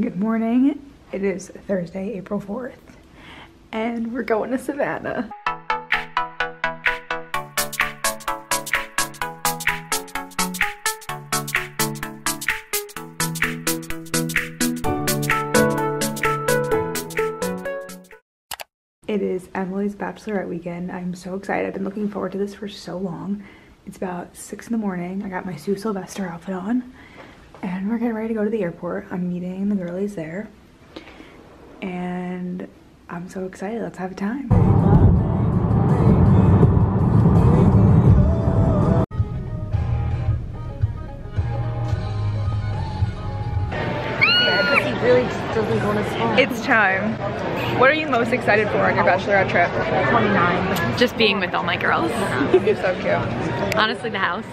Good morning. It is Thursday, April 4th, and we're going to Savannah. It is Emily's bachelorette weekend. I'm so excited. I've been looking forward to this for so long. It's about 6 in the morning. I got my Sue Sylvester outfit on and we're getting ready to go to the airport. I'm meeting the girlies there and I'm so excited. Let's have a time. It's time. What are you most excited for on your bachelorette trip? 29. Just being with all my girls. You're so cute. Honestly, the house.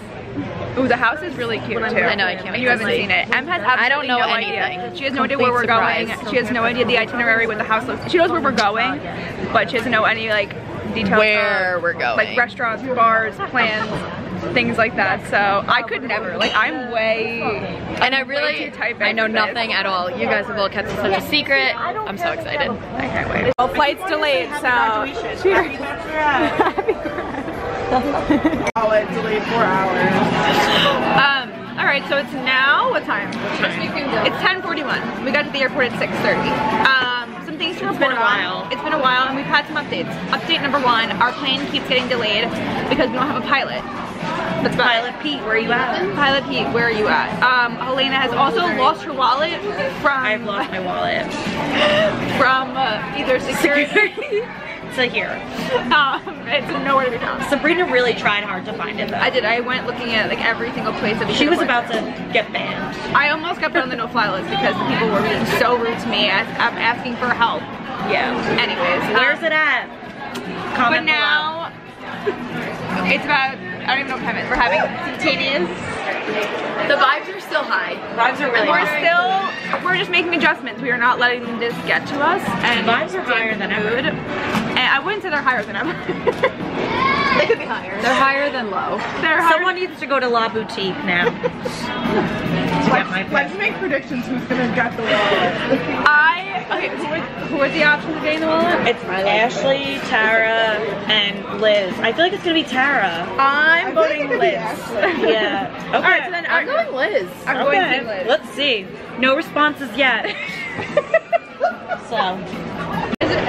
Ooh, the house is really cute too. I know, I can't And you haven't like, seen it. Em has I don't know no anything. idea. She has no idea where we're Complete going. She has no idea the itinerary, what the house looks. She knows where we're going, but she doesn't know any like details. Where of, we're going. Like restaurants, bars, plans, things like that. So I could never. Like I'm way. And I really, I know A for this. nothing at all. You guys have all kept it such a secret. I'm so excited. I can't wait. Well, flight's delayed, so cheers. Oh, it's delayed four hours. Um, all right, so it's now, what time? It's 10.41. We got to the airport at 6.30. Um, some things to report been a on. while. It's been a while and we've had some updates. Update number one, our plane keeps getting delayed because we don't have a pilot. That's Pilot Pete, where are you at? Pilot Pete, where are you at? Um, Helena has also lost her wallet from, I've lost my wallet. from uh, either security. So here. um, it's nowhere to be found. Sabrina really tried hard to find it though. I did, I went looking at like every single place that we She was about to get banned. I almost got put on the no-fly list because the people were being so rude to me. I'm asking for help. Yeah. Anyways, Where's um, it at? But Comment now it's about. I don't even know what time it is. We're having titties. The vibes are still high. Vibes are really high. We're high. still. We're just making adjustments. We are not letting this get to us. And the Vibes are higher than ever. food. And I wouldn't say they're higher than ever. They could be higher. They're higher than low. they're higher. Someone needs to go to La Boutique now. to get my Let's make predictions who's gonna get the wallet. I. Okay. Who are, who are the options of getting the wallet? It's Ashley, Tara, and Liz. I feel like it's gonna be Tara. I'm voting Liz. Yeah. Okay. All right. So then I'm I'm going Liz. I'm going Okay, to Liz. let's see. No responses yet. so,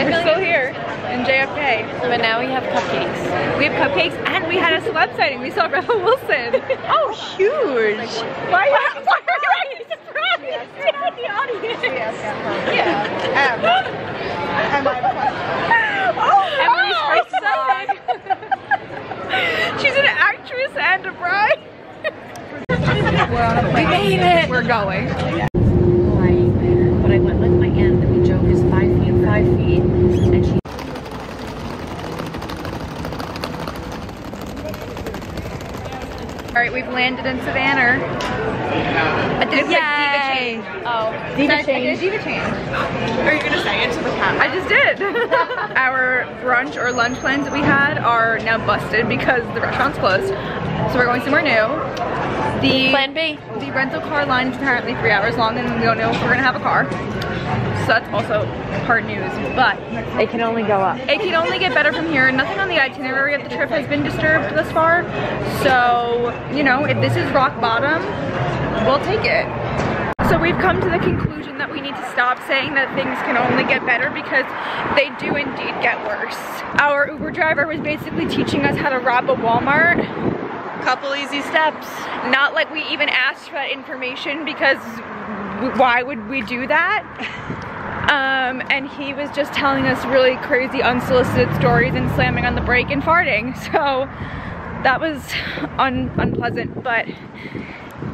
We're still here in JFK. But now we have cupcakes. We have cupcakes and we had a celeb sighting. We saw Rebel Wilson. Oh, huge. Why, why are you acting surprised? You're in the audience. Yeah. Em. Em, I have a question. Oh, Emily's first vlog. She's an actress and a bride. We're on a plane. We made it. We're going. But I went with my aunt and we drove just five feet and five feet. And she All right, we've landed in Savannah. I did a quick diva change. Oh, Diva I, I did a change. diva change. Are you gonna say it to the camera? I just did. Our brunch or lunch plans that we had are now busted because the restaurant's closed. So we're going somewhere new. The Plan B. The rental car line is apparently three hours long and we don't know if we're gonna have a car. So that's also hard news. But It can only go up. it can only get better from here. Nothing on the itinerary of the trip has been disturbed thus far. So, you know, if this is rock bottom, we'll take it. So we've come to the conclusion that we need to stop saying that things can only get better because they do indeed get worse. Our Uber driver was basically teaching us how to rob a Walmart. couple easy steps. Not like we even asked for that information because why would we do that? Um, and he was just telling us really crazy unsolicited stories and slamming on the brake and farting. So that was un unpleasant, but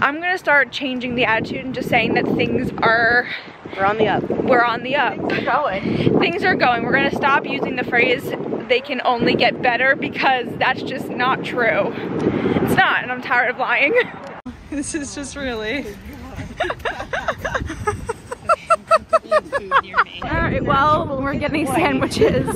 I'm gonna start changing the attitude and just saying that things are, We're on the up. we're on the up. Things are going. Things are going. We're gonna stop using the phrase, they can only get better because that's just not true. It's not, and I'm tired of lying. This is just really. Alright, well, we're getting sandwiches.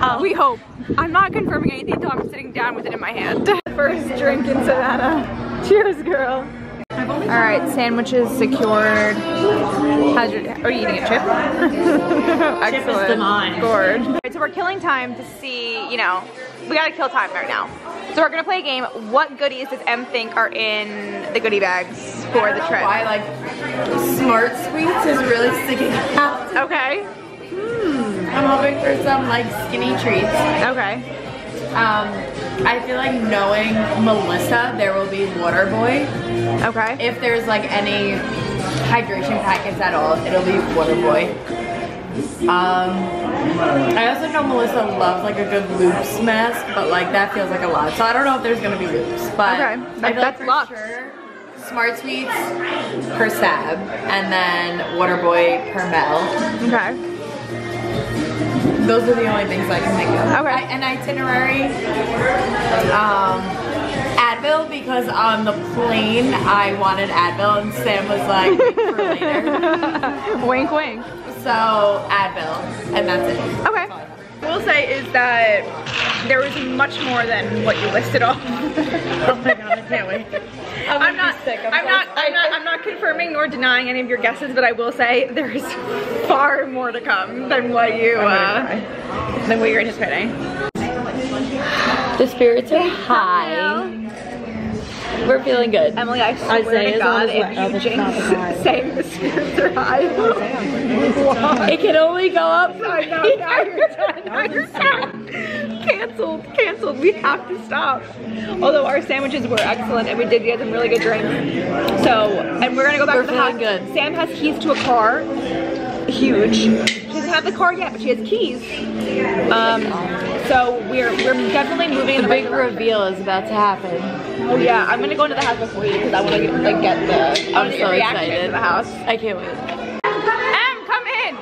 Uh, we hope. I'm not confirming anything until I'm sitting down with it in my hand. First drink in Savannah. Cheers, girl. All right, sandwiches secured. How's your, are you eating a chip? Excellent. divine. Scored. All right, so we're killing time to see, you know, we gotta kill time right now. So we're gonna play a game. What goodies does M think are in the goodie bags for the trip? Why like smart sweets is really sticking out. Okay. I'm hoping for some like skinny treats. Okay. Um, I feel like knowing Melissa, there will be Waterboy. Okay. If there's like any hydration packets at all, it'll be Waterboy. Um, I also know Melissa loves like a good loops mask, but like that feels like a lot. So I don't know if there's gonna be loops, but Okay, I feel like that's for lots. sure Smart Sweets per Sab, and then Waterboy per Mel. Okay. Those are the only things I can think of. Okay. I, an itinerary, um, Advil because on the plane I wanted Advil and Sam was like for later. wink, wink. So Advil, and that's it. Okay. What I will say is that there was much more than what you listed off. Oh my god, I can't wait. I'm not, I'm not, I'm not, I'm not confirming nor denying any of your guesses, but I will say there's far more to come than what you, uh, than what you're anticipating. The spirits are high. We're feeling good. Emily, I swear Isaiah's to God, if way- oh, you jinx not the high. saying the spirits are high, It can only go up. I know, now you're done, now you're done. Canceled, canceled, we have to stop. Although our sandwiches were excellent and we did get some really good drinks. So, and we're gonna go back We're to the house. good. Sam has keys to a car, huge. She doesn't have the car yet, but she has keys. Um, so we're we're definitely moving in The the big right reveal is about to happen. Oh yeah, I'm gonna go into the house before you because I want to like get the I I'm want to get so reaction excited. the house. I can't wait. Em, come in.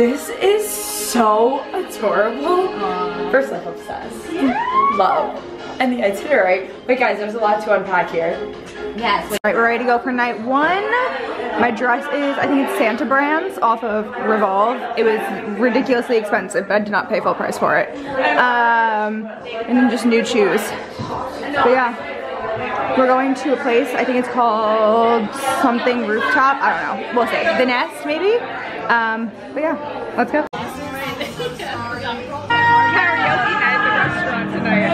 This is so adorable. First off, obsessed. Love. And the itinerary. Wait, guys, there's a lot to unpack here. Yes. All right, we're ready to go for night one. My dress is, I think it's Santa Brands off of Revolve. It was ridiculously expensive, but I did not pay full price for it. Um, and then just new shoes. But yeah, we're going to a place, I think it's called something rooftop. I don't know, we'll see. The Nest, maybe? Um, but yeah, let's go. Karaoke night at the restaurant tonight.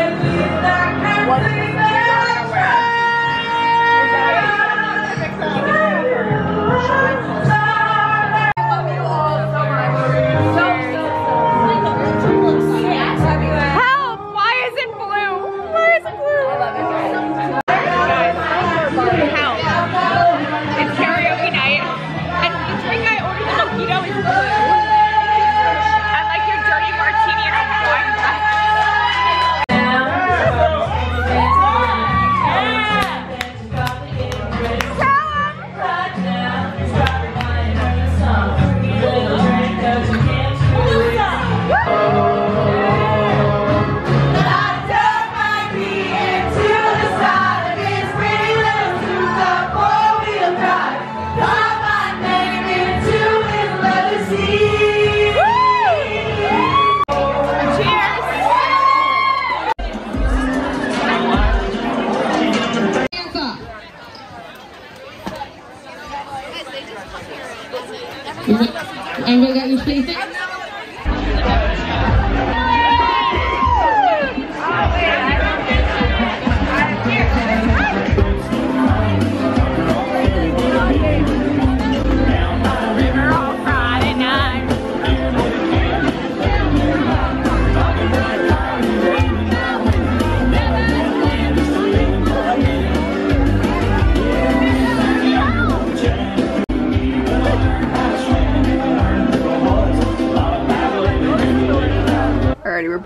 I'm going to get.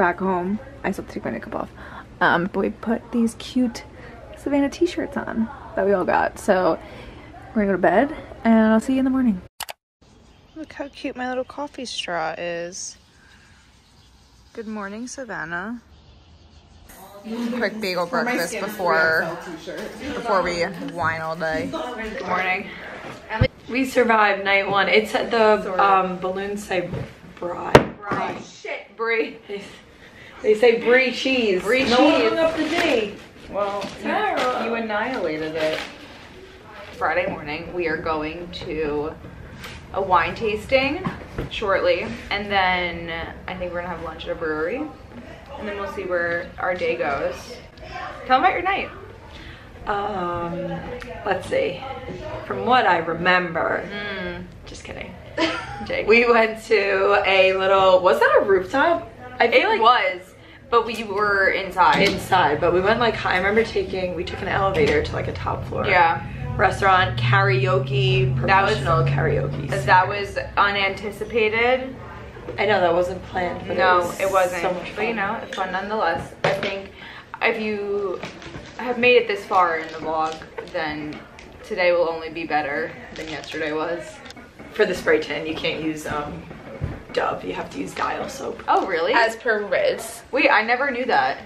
Back home. I still have to take my makeup off. Um, but we put these cute Savannah t-shirts on that we all got. So we're gonna go to bed and I'll see you in the morning. Look how cute my little coffee straw is. Good morning, Savannah. Quick bagel breakfast before before we wine all day. Good morning. We survived night one. It's at the um, balloons say bride. Brie. Shit, Brie. They, they say brie cheese. Brie no cheese. one hung up the D. Well, Tara. you annihilated it. Friday morning, we are going to a wine tasting shortly, and then I think we're gonna have lunch at a brewery, and then we'll see where our day goes. Tell them about your night. Um, let's see. From what I remember, just kidding. Jake. We went to a little. Was that a rooftop? I think it was, but we were inside. inside, but we went like high. I remember taking. We took an elevator to like a top floor. yeah, Restaurant karaoke. That was- Professional karaoke. that was unanticipated. I know that wasn't planned, but no, it, was it wasn't. So much But you know, it's fun nonetheless. I think if you have made it this far in the vlog, then today will only be better than yesterday was. For the spray tan, you can't use um, Dove. You have to use Dial soap. Oh, really? As per Riz. Wait, I never knew that.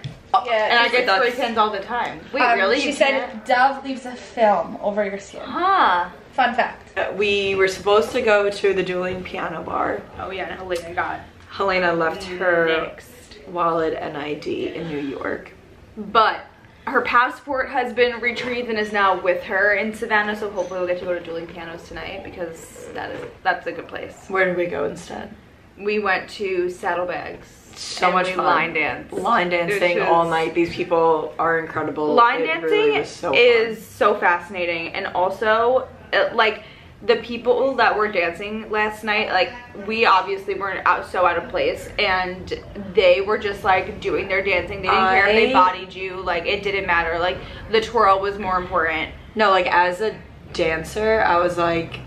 Yeah, And I get that's- spray tans all the time. Wait, Um, really? She You said can't? Dove leaves a film over your skin. Huh. Fun fact. Uh, We were supposed to go to the dueling piano bar. Oh yeah, and Helena got Helena left her next. wallet and ID in New York. But her passport has been retrieved and is now with her in Savannah, so hopefully we'll get to go to Dueling Pianos tonight because that is that's a good place. Where did we go instead? We went to Saddlebags. So much fun. Line dance. Line dancing is- all night. These people are incredible. Line It dancing really so fun. is so fascinating, and also uh, like the people that were dancing last night, like we obviously weren't out so out of place, and they were just like doing their dancing. They didn't care if they bodied you, like it didn't matter. Like the twirl was more important. No, like as a dancer, I was like,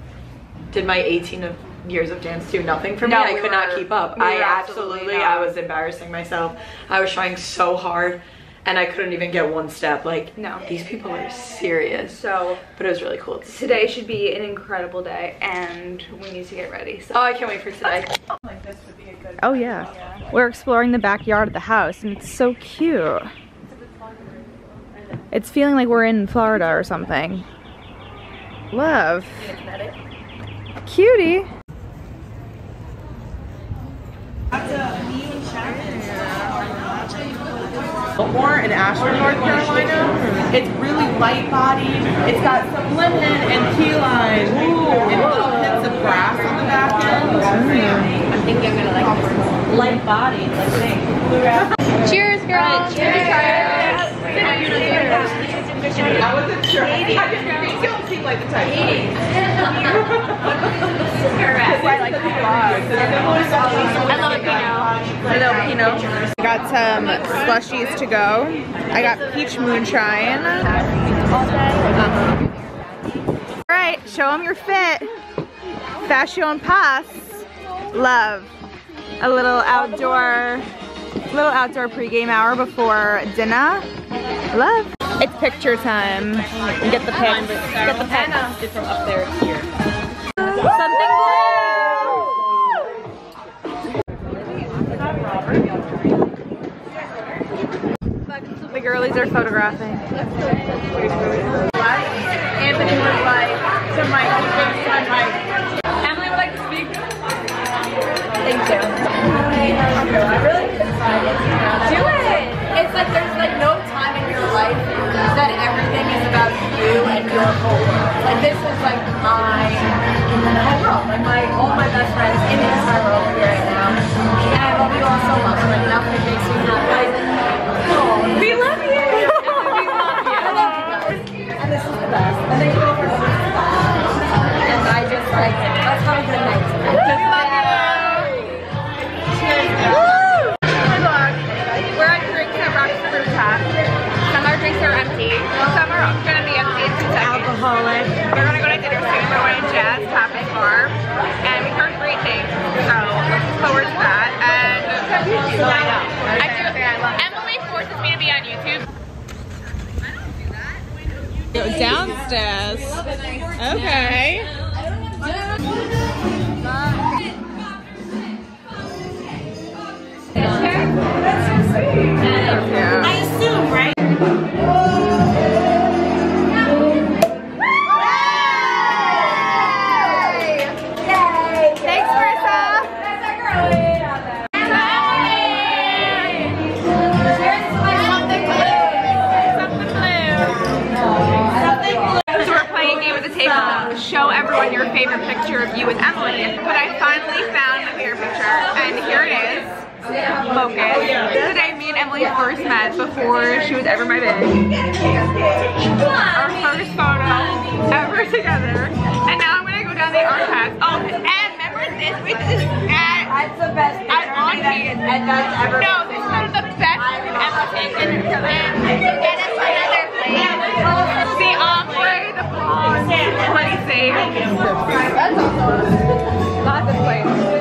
did my 18 of years of dance do nothing for me? No, I we could not keep up. we I absolutely absolutely, not. I was embarrassing myself. I was trying so hard, and I couldn't even get one step. Like, No. these people are serious. So But it was really cool. to see. today should be an incredible day, and we need to get ready. So. Oh, I can't wait for today. Oh yeah. We're exploring the backyard of the house and it's so cute. It's feeling like we're in Florida or something. Love. Cutie. Biltmore in Asheville, North Carolina. It's really light bodied. It's got some lemon and key lime and little hints of grass on the back end. Mm. I think I'm gonna like this. Light bodied, like thing. Cheers, girl. Cheers. I wasn't sure. I didn't, you don't seem like the type. I love a Pinot. Pinot. I got some slushies to go. I got peach moonshine. All right, show them your fit. Fashion pass. Love. A little outdoor, little outdoor pregame hour before dinner. Love. It's picture time. Get the pics. Get the pics. It's from up there here. Something blue. The girlies are photographing. Anthony would like to mic. Okay. Focus. Today, me and Emily first met before she was ever my babe. Our first photo ever together. And now I'm gonna go down the archives. Oh, and remember this? Wait, this is at That's the best at Auntie. and that's ever. No, this is one of the best we've ever taken. And get us another plate. Um, the ombre, the blonde, pretty safe. That's awesome. Lots of plates.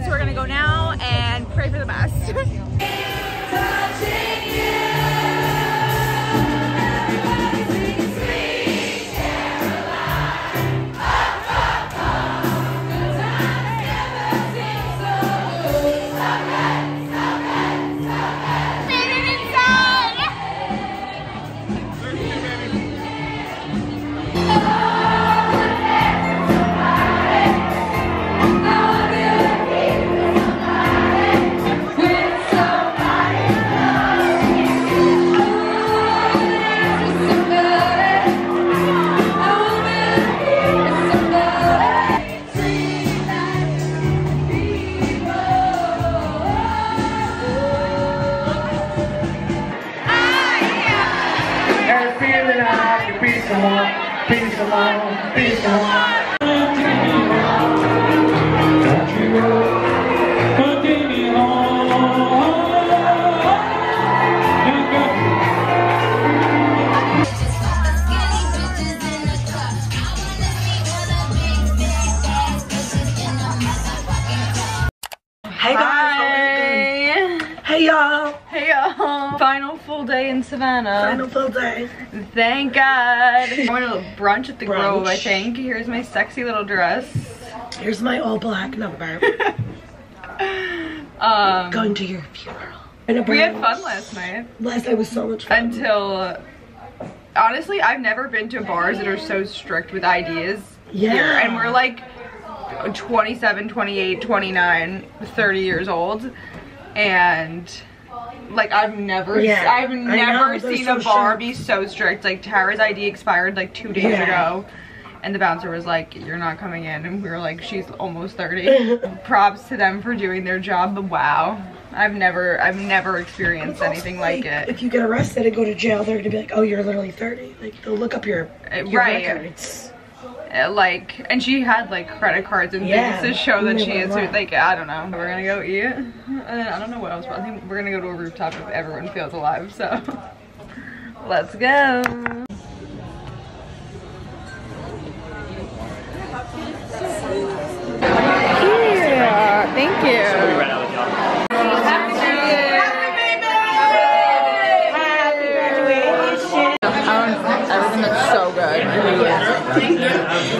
We're gonna go now Final full day in Savannah. Final full day. Thank God. I'm going to brunch at the Brunch. Grove, I think. Here's my sexy little dress. Here's my all black number. Um, Going to your funeral. We had fun last night Last night was so much fun. until. Honestly, I've never been to bars that are so strict with ideas Yeah. here. And we're like 27, 28, 29, 30 years old. And like I've never Yeah, I've never know, seen so a bar be so strict. Like Tara's ID expired like two days Yeah. ago. And the bouncer was like, You're not coming in and we were like, She's almost 30. Props to them for doing their job, but wow. I've never I've never experienced anything like it. If you get arrested and go to jail, they're gonna be like, "Oh, you're literally 30." Like they'll look up your, Uh, your right. records. Like and she had like credit cards and Yeah. things to show that she is Right. like I don't know. We're gonna go eat. And I don't know what else. But I think we're gonna go to a rooftop if everyone feels alive. So let's go. Thank you. Everything looks so good.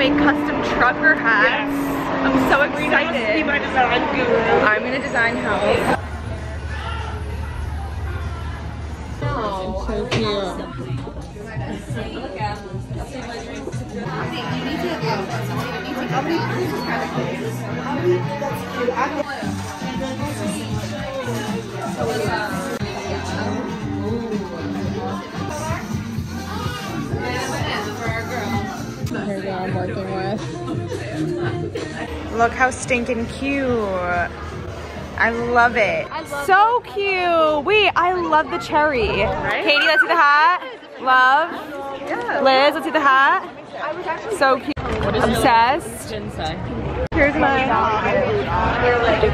make custom trucker hats. I'm so Be excited. my design guru. I'm gonna design house. Look how stinking cute. I love it. so cute. Wait, I love the cherry. Katie, let's see the hat. Love. Liz, let's see the hat. So cute. Obsessed. Here's my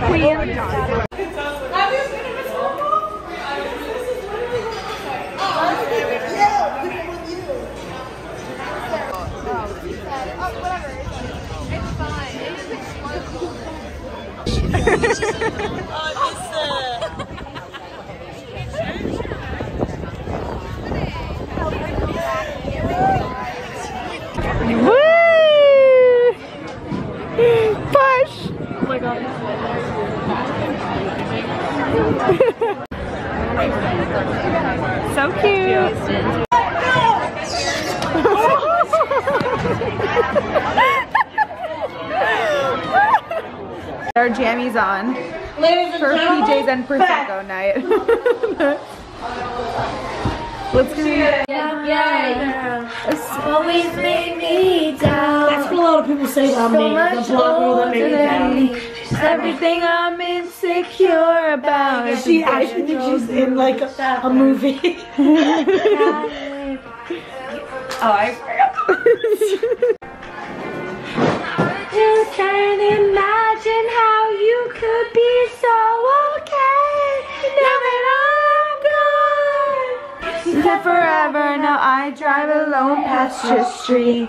queen. so cute. Our jammies on for PJs and Prosecco night. Let's go. Always made me down. That's what a lot of people say about me. The blonde girl that made me down. Everything I'm insecure about. She actually thinks she's in like a, a movie. Oh, I You can't imagine how you could be so okay. Now that I'm gone. live forever. Now I drive alone past your street.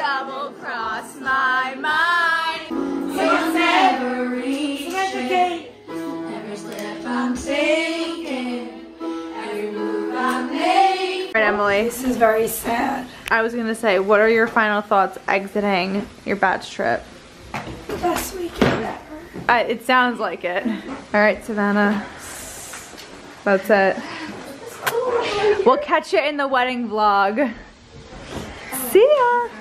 double cross my mind. You'll never reach me. Every step I'm taking, every move I make. Right, Emily. This is very sad. I was gonna say, what are your final thoughts exiting your batch trip? The best weekend ever. Uh, it sounds like it. All right, Savannah. That's it. We'll catch you in the wedding vlog. See ya.